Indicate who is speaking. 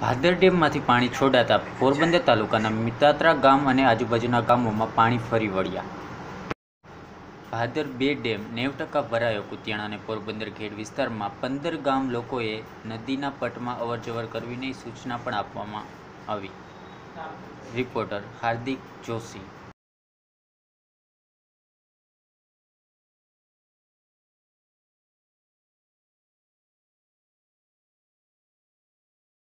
Speaker 1: ભાદર ડેમમાંથી પાણી છોડાતા પોરબંદર તાલુકાના મિતાત્રા ગામ અને આજુબાજુના ગામોમાં પાણી ફરી વળ્યા. ભાદર બે ડેમ નેવ ટકા ભરાયો કુતિયાણા અને પોરબંદર ખેડ વિસ્તારમાં પંદર ગામ લોકોએ નદીના પટમાં અવરજવર કરવીની સૂચના પણ આપવામાં આવી. રિપોર્ટર હાર્દિક જોશી.